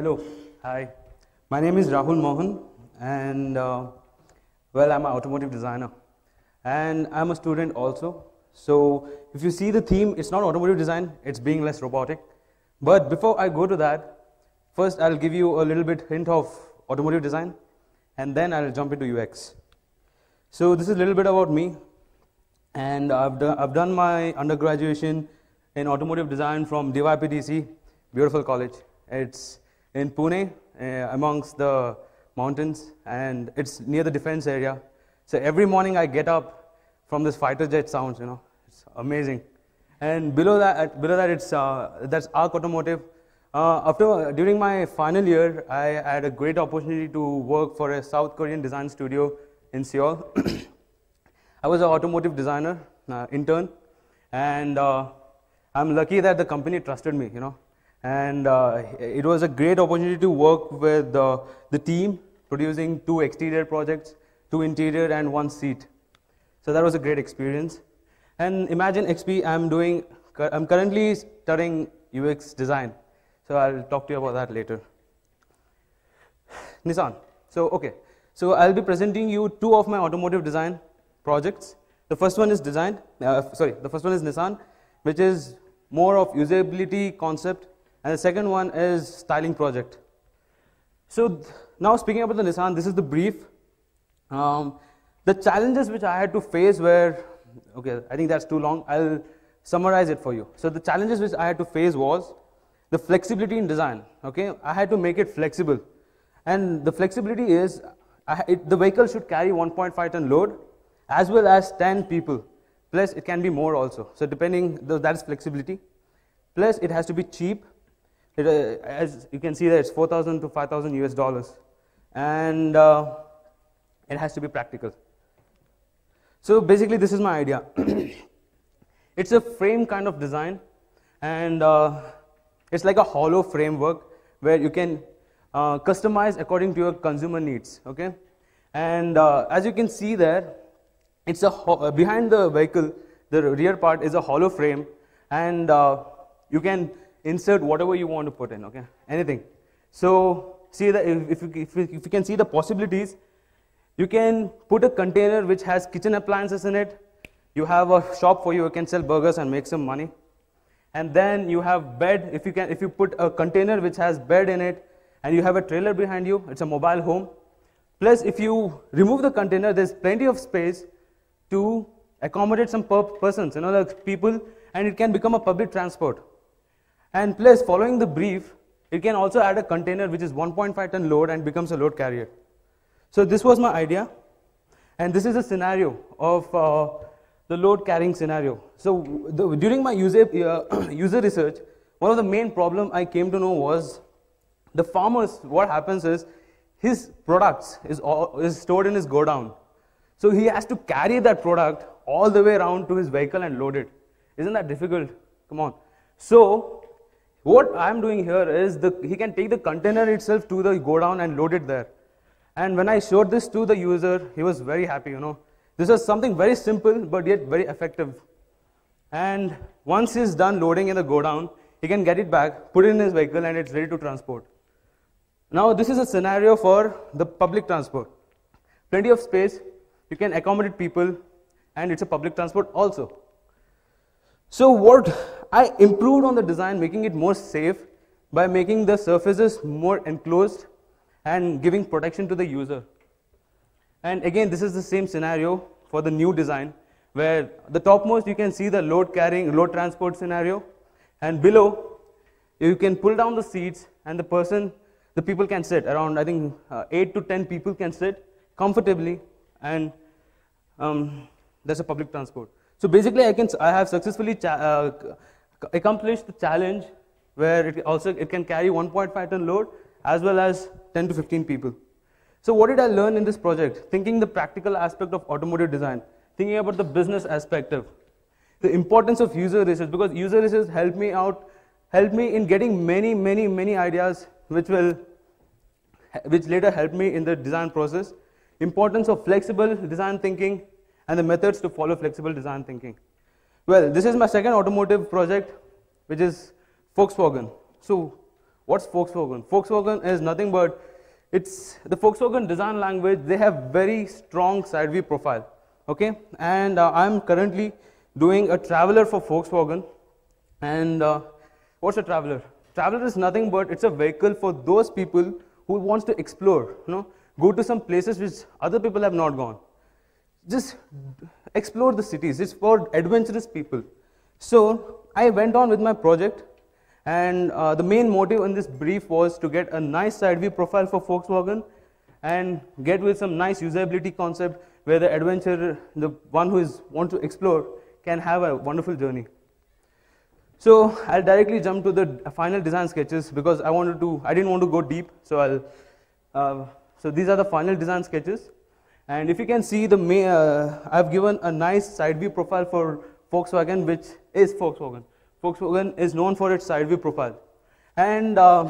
Hello, hi. My name is Rahul Mohan, and uh, well, I'm an automotive designer, and I'm a student also. So, if you see the theme, it's not automotive design; it's being less robotic. But before I go to that, first I'll give you a little bit hint of automotive design, and then I'll jump into UX. So, this is a little bit about me, and I've done, I've done my undergraduation in automotive design from DYPDC, beautiful college. It's in Pune, uh, amongst the mountains, and it's near the defense area. So every morning I get up from this fighter jet sounds, you know, it's amazing. And below that, below that, it's uh, that's Arc Automotive. Uh, after during my final year, I had a great opportunity to work for a South Korean design studio in Seoul. I was an automotive designer, uh, intern, and uh, I'm lucky that the company trusted me, you know. And uh, it was a great opportunity to work with uh, the team producing two exterior projects, two interior, and one seat. So that was a great experience. And ImaginXP, I'm doing, I'm currently studying UX design. So I'll talk to you about that later. Nissan. So, okay. So I'll be presenting you two of my automotive design projects. The first one is design, uh, sorry, the first one is Nissan, which is more of usability concept, and the second one is styling project. So now speaking about the Nissan, this is the brief. Um, the challenges which I had to face were, okay, I think that's too long. I'll summarize it for you. So the challenges which I had to face was the flexibility in design. Okay, I had to make it flexible, and the flexibility is it, the vehicle should carry 1.5 ton load as well as 10 people. Plus, it can be more also. So, depending, that is flexibility. Plus, it has to be cheap. It, uh, as you can see, there it's 4,000 to 5,000 US dollars, and uh, it has to be practical. So, basically, this is my idea. it's a frame kind of design, and uh, it's like a hollow framework where you can uh, customize according to your consumer needs. Okay, and uh, as you can see there, it's a uh, behind the vehicle, the rear part is a hollow frame, and you can insert whatever you want to put in. Okay, anything. So see that if, you, if, you, if you can see the possibilities, you can put a container which has kitchen appliances in it. You have a shop for you. You can sell burgers and make some money. And then you have bed. If you can, if you put a container which has bed in it, and you have a trailer behind you, it's a mobile home. Plus, if you remove the container, there's plenty of space to accommodate some per persons, you know, like people, and it can become a public transport. And plus, following the brief, it can also add a container which is 1.5 ton load and becomes a load carrier. So this was my idea, and this is a scenario of uh, the load carrying scenario. So the, during my user, uh, user research, one of the main problem I came to know was the farmers, what happens is his products is, all, is stored in his godown so he has to carry that product all the way around to his vehicle and load it. Isn't that difficult? Come on. So what I'm doing here is the, he can take the container itself to the godown and load it there. And when I showed this to the user, he was very happy, you know. This was something very simple but yet very effective. And once he's done loading in the godown, he can get it back, put it in his vehicle, and it's ready to transport. Now, this is a scenario for the public transport. Plenty of space, you can accommodate people, and it's a public transport also. So what I improved on the design, making it more safe by making the surfaces more enclosed and giving protection to the user. And again, this is the same scenario for the new design, where the topmost you can see the load carrying, load transport scenario, and below you can pull down the seats and the person, the people can sit around, I think uh, 8 to 10 people can sit comfortably and um, that's a public transport. So basically, I can I have successfully uh, accomplished the challenge where it also it can carry 1.5 ton load as well as 10 to 15 people. So what did I learn in this project? Thinking the practical aspect of automotive design, thinking about the business aspect of the importance of user research because user research helped me out, helped me in getting many, many, many ideas which will, which later helped me in the design process importance of flexible design thinking, and the methods to follow flexible design thinking. Well, this is my second automotive project, which is Volkswagen. So, What's Volkswagen? Volkswagen is nothing but it's the Volkswagen design language. They have very strong side view profile. Okay, and uh, I'm currently doing a traveler for Volkswagen. And uh, what's a traveler? Traveler is nothing but it's a vehicle for those people who wants to explore. You know, go to some places which other people have not gone. Just explore the cities. It's for adventurous people. So I went on with my project, and uh, the main motive in this brief was to get a nice side view profile for Volkswagen and get with some nice usability concept where the adventurer, the one who is want to explore, can have a wonderful journey. So I'll directly jump to the final design sketches because I wanted to, I didn't want to go deep. So I'll, uh, so these are the final design sketches. And if you can see the, uh, I've given a nice side view profile for Volkswagen, which is Volkswagen. Volkswagen is known for its side view profile. And uh,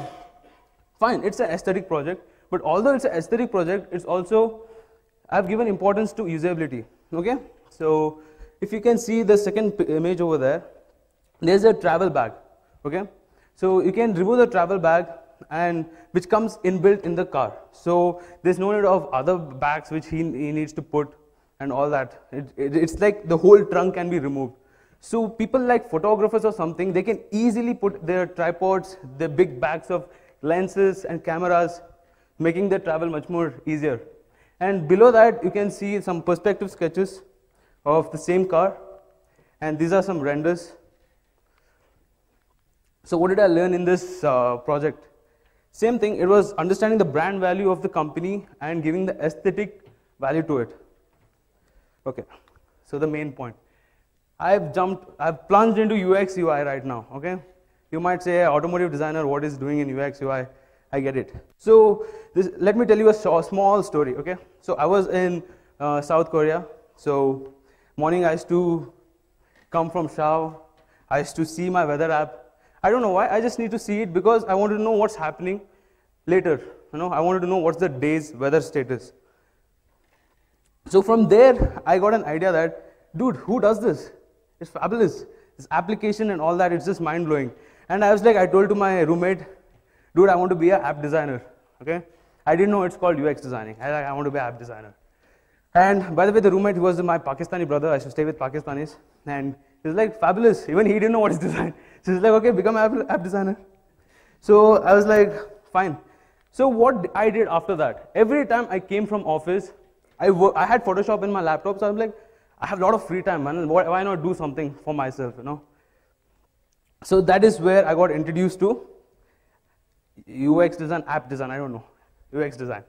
fine, it's an aesthetic project, but although it's an aesthetic project, it's also, I've given importance to usability. Okay, so if you can see the second image over there, there's a travel bag. Okay, so you can remove the travel bag and which comes inbuilt in the car. So there's no need of other bags which he, he needs to put and all that. It, it, it's like the whole trunk can be removed. So people like photographers or something, they can easily put their tripods, their big bags of lenses and cameras, making their travel much more easier. And below that, you can see some perspective sketches of the same car. And these are some renders. So what did I learn in this uh, project? Same thing, it was understanding the brand value of the company and giving the aesthetic value to it. Okay, so the main point. I've jumped, I've plunged into UX UI right now, okay? You might say, automotive designer, what is doing in UX UI? I get it. So this, let me tell you a small story, okay? So I was in uh, South Korea. So morning I used to come from Shao. I used to see my weather app. I don't know why, I just need to see it because I wanted to know what's happening later. You know, I wanted to know what's the day's weather status. So from there, I got an idea that, dude, who does this? It's fabulous. This application and all that, it's just mind blowing. And I was like, I told to my roommate, dude, I want to be an app designer. Okay? I didn't know it's called UX designing. I like, I want to be an app designer. And by the way, the roommate was my Pakistani brother. I should stay with Pakistanis. And he's like, fabulous. Even he didn't know what is design. So he's like, okay, become app, app designer. So I was like, fine. So what I did after that, every time I came from office, I, I had Photoshop in my laptop, so I'm like, I have a lot of free time, man. Why not do something for myself, you know? So that is where I got introduced to UX design, app design, I don't know, UX design.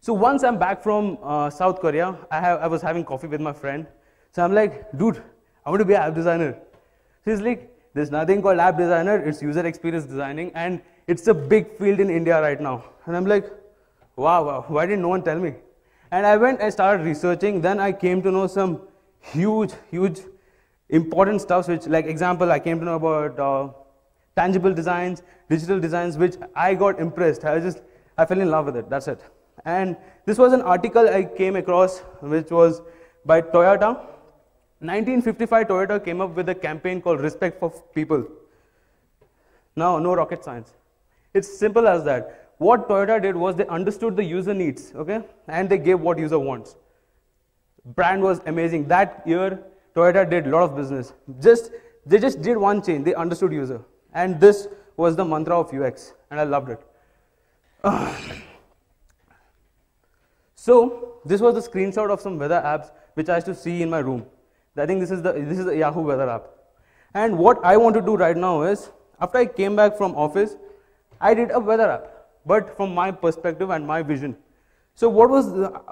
So once I'm back from uh, South Korea, I, have, I was having coffee with my friend. So I'm like, dude, I want to be an app designer. So he's like, there's nothing called app designer, it's user experience designing, and it's a big field in India right now. And I'm like, wow, wow why didn't no one tell me? And I went, I started researching, then I came to know some huge, huge important stuff, which like example, I came to know about uh, tangible designs, digital designs, which I got impressed. I just, I fell in love with it, that's it. And this was an article I came across, which was by Toyota. 1955, Toyota came up with a campaign called Respect for People. Now, no rocket science. It's simple as that. What Toyota did was they understood the user needs, okay, and they gave what user wants brand was amazing. That year, Toyota did a lot of business. Just they just did one change. They understood user, and this was the mantra of UX, and I loved it. so this was the screenshot of some weather apps which I used to see in my room. I think this is the this is the Yahoo weather app. And what I want to do right now is, after I came back from office, I did a weather app, but from my perspective and my vision. So what was,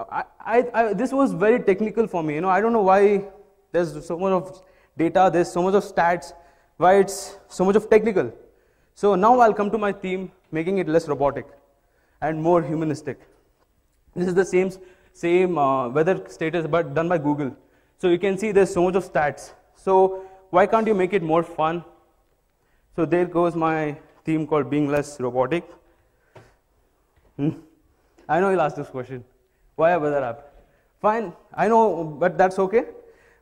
I, I, I, this was very technical for me. You know, I don't know why there's so much of data, there's so much of stats, why it's so much of technical. So now I'll come to my theme, making it less robotic and more humanistic. This is the same, same uh, weather status but done by Google. So you can see there's so much of stats. So why can't you make it more fun? So there goes my theme called being less robotic. Hmm. I know you'll ask this question. Why a weather app? Fine, I know, but that's okay.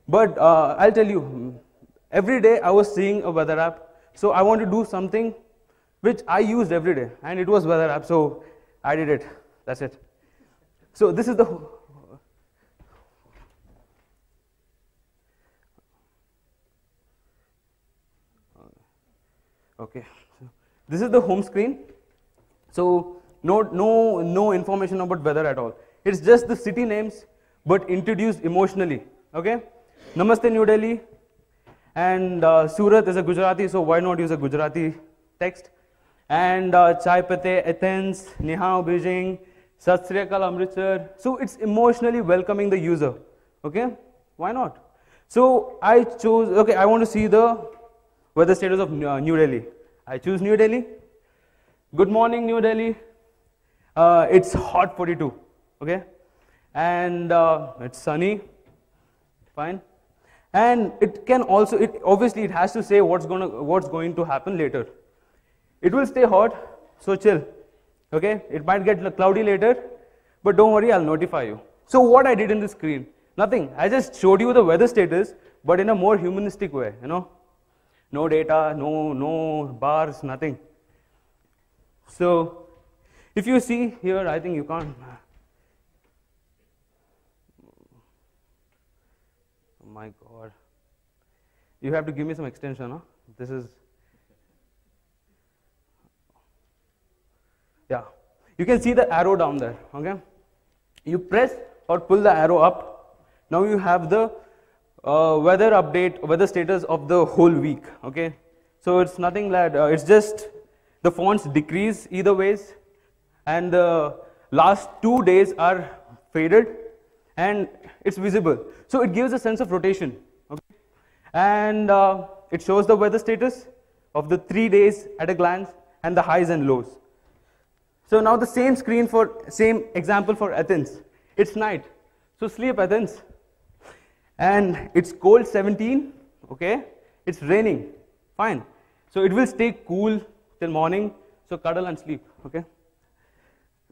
But uh, I'll tell you, every day I was seeing a weather app, so I want to do something which I used every day, and it was weather app, so I did it. That's it. So this is the okay. So this is the home screen. So no no no information about weather at all. It's just the city names, but introduced emotionally. Okay. Namaste New Delhi, and uh, Surat is a Gujarati, so why not use a Gujarati text? And uh, Chai Pate, Athens, Nihao, Beijing, Sat Sri Amritsar. So it's emotionally welcoming the user. Okay, why not? So I chose. Okay, I want to see the weather status of uh, New Delhi. I choose New Delhi. Good morning, New Delhi. Uh, it's hot 42. Okay, and uh, it's sunny. Fine and it can also it obviously it has to say what's to what's going to happen later it will stay hot so chill okay it might get cloudy later but don't worry i'll notify you so what i did in the screen nothing i just showed you the weather status but in a more humanistic way you know no data no no bars nothing so if you see here i think you can't uh, oh my god. You have to give me some extension, huh? This is, yeah. You can see the arrow down there, okay? You press or pull the arrow up. Now you have the uh, weather update, weather status of the whole week, okay? So it's nothing like, uh, it's just the fonts decrease either ways and the last two days are faded and it's visible. So it gives a sense of rotation. Okay? And uh, it shows the weather status of the three days at a glance and the highs and lows. So now the same screen for same example for Athens. It's night. So sleep Athens. And it's cold 17, okay? It's raining. Fine. So it will stay cool till morning. So cuddle and sleep, okay?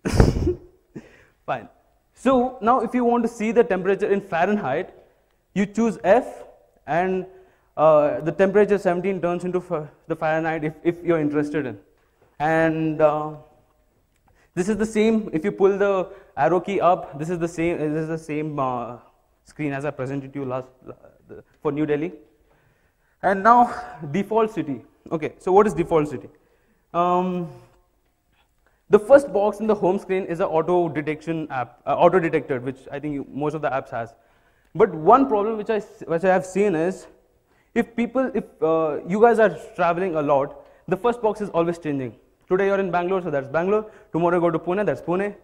Fine. So now if you want to see the temperature in Fahrenheit, you choose F and uh, the temperature 17 turns into the Fahrenheit if, if you're interested in. And uh, this is the same, if you pull the arrow key up, this is the same, this is the same uh, screen as I presented to you last for New Delhi. And now default city. Okay, so what is default city? Um, the first box in the home screen is an auto detection app, uh, auto detector, which I think you, most of the apps has. But one problem which I, which I have seen is, if people, if uh, you guys are traveling a lot, the first box is always changing. Today you're in Bangalore, so that's Bangalore. Tomorrow you go to Pune, that's Pune.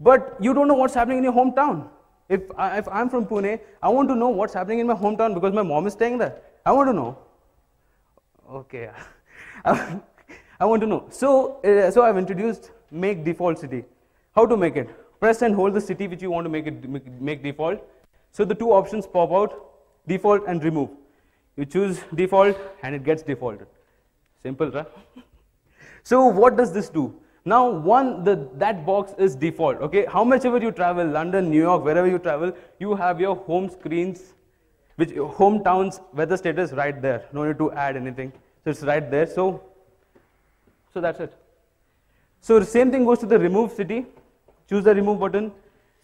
But you don't know what's happening in your hometown. If, I, if I'm from Pune, I want to know what's happening in my hometown because my mom is staying there. I want to know. Okay. I want to know. So, uh, so I've introduced make default city. How to make it? Press and hold the city which you want to make it make, make default. So the two options pop out, default and remove. You choose default and it gets defaulted. Simple, right? so what does this do? Now one, the, that box is default, okay? How much ever you travel, London, New York, wherever you travel, you have your home screens, which hometowns weather status right there. No need to add anything. So it's right there. So, so that's it. So the same thing goes to the remove city. Choose the remove button.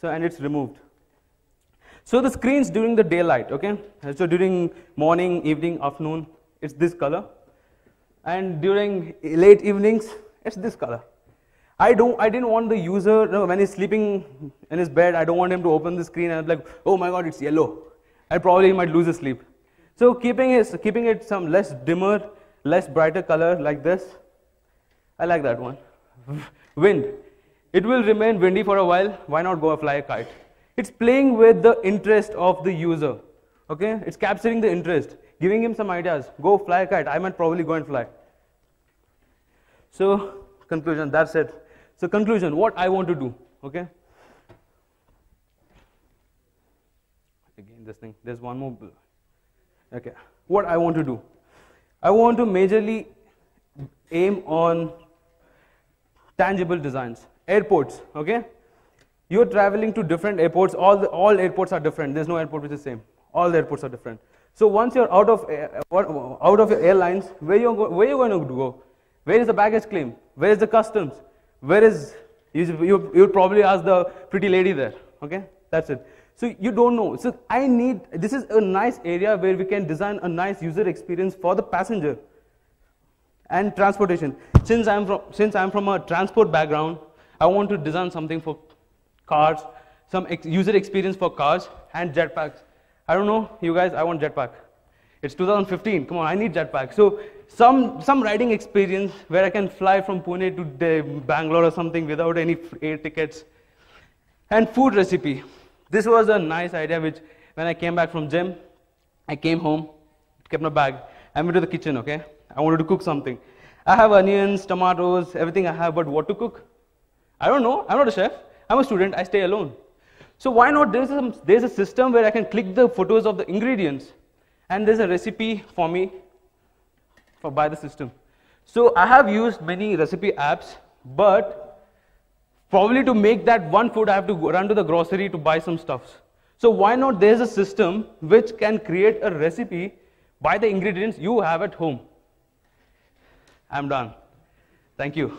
So and it's removed. So the screens during the daylight, okay? So during morning, evening, afternoon, it's this color. And during late evenings, it's this color. I don't I didn't want the user when he's sleeping in his bed, I don't want him to open the screen and I'm like, oh my god, it's yellow. I probably might lose his sleep. So keeping it keeping it some less dimmer, less brighter color like this, I like that one. Wind. It will remain windy for a while. Why not go fly a kite? It's playing with the interest of the user. Okay? It's capturing the interest, giving him some ideas. Go fly a kite. I might probably go and fly. So, conclusion, that's it. So, conclusion, what I want to do. Okay? Again, this thing, there's one more. Okay. What I want to do. I want to majorly aim on tangible designs. Airports, okay? You're traveling to different airports. All, the, all airports are different. There's no airport which is the same. All the airports are different. So once you're out of, eh, eh, out of your airlines, where you where you going to go? Where is the baggage claim? Where is the customs? Where is, you, you, you would probably ask the pretty lady there, okay? That's it. So you don't know. So I need, this is a nice area where we can design a nice user experience for the passenger and transportation. Since I'm from, since I'm from a transport background, I want to design something for cars, some ex user experience for cars and jetpacks. I don't know, you guys, I want jetpack. It's 2015, come on, I need jetpack. So some, some riding experience where I can fly from Pune to Bangalore or something without any air tickets. And food recipe. This was a nice idea which when I came back from gym, I came home, kept my bag, I went to the kitchen, okay? I wanted to cook something. I have onions, tomatoes, everything I have, but what to cook? I don't know. I'm not a chef. I'm a student. I stay alone. So why not? There's a, there's a system where I can click the photos of the ingredients, and there's a recipe for me for by the system. So I have used many recipe apps, but probably to make that one food, I have to run to the grocery to buy some stuffs. So why not? There's a system which can create a recipe by the ingredients you have at home. I'm done. Thank you.